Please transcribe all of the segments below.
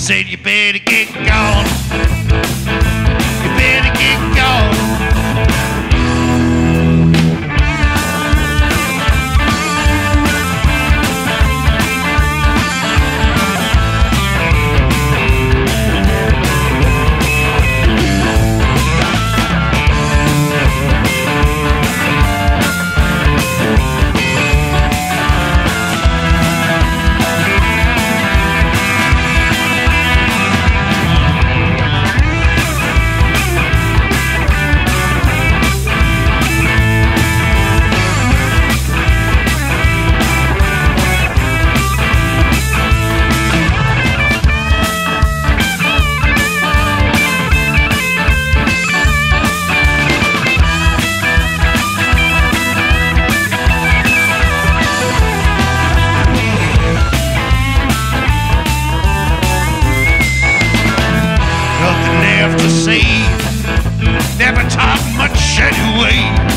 said you better get gone. time much anyway.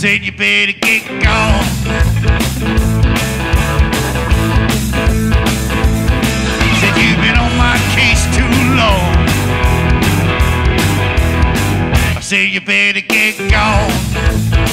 said you better get gone. Said you've been on my case too long. I said you better get gone.